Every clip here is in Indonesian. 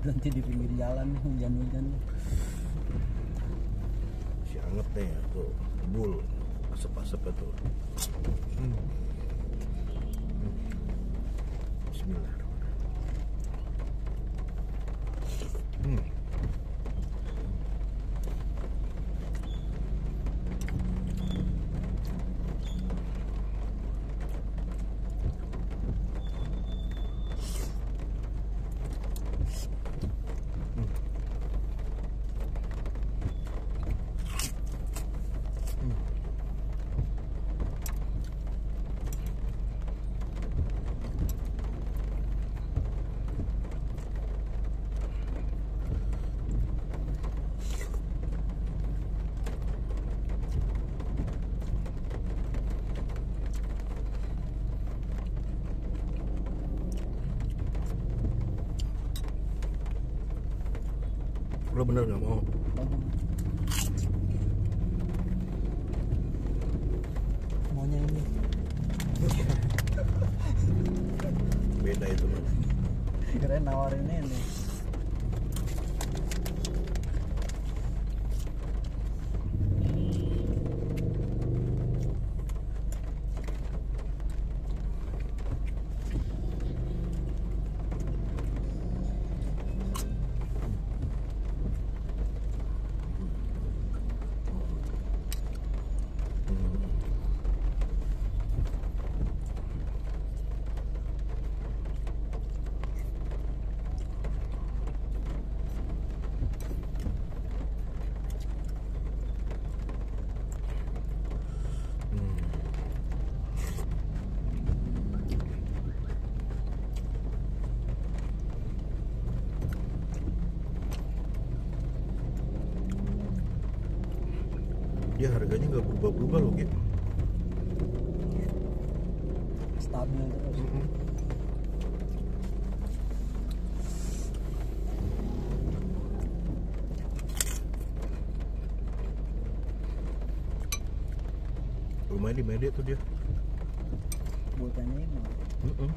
berhenti di pinggir jalan hujan-hujan si anget ya tuh bul asap-asap itu hmm. Bismillahirrahmanirrahim hmm. Lo bener nggak mau? Maunya ini. Beda itu mah keren nawarin ini dia harganya nggak berubah-berubah loh gitu stabil terus lumayan di media tuh dia. Buatannya ini. Mm-mm.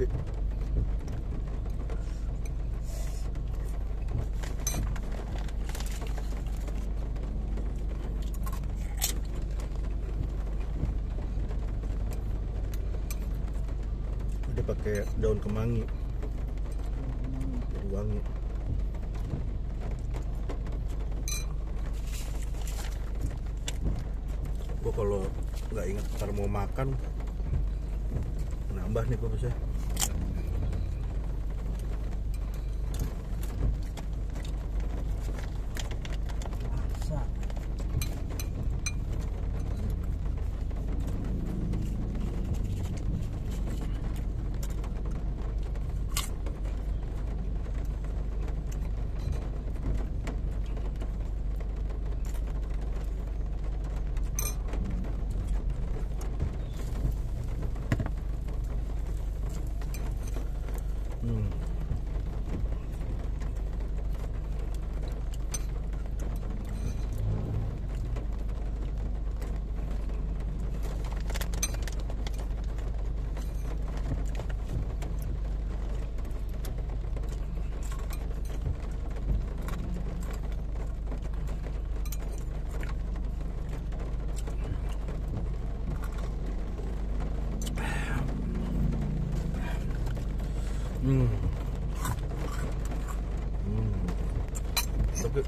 Ya dia pakai daun kemangi. Jadi wangi. Gua kalau nggak ingat ntar mau makan nambah nih gua bisa 嗯。Hmm. Hmm. Tapi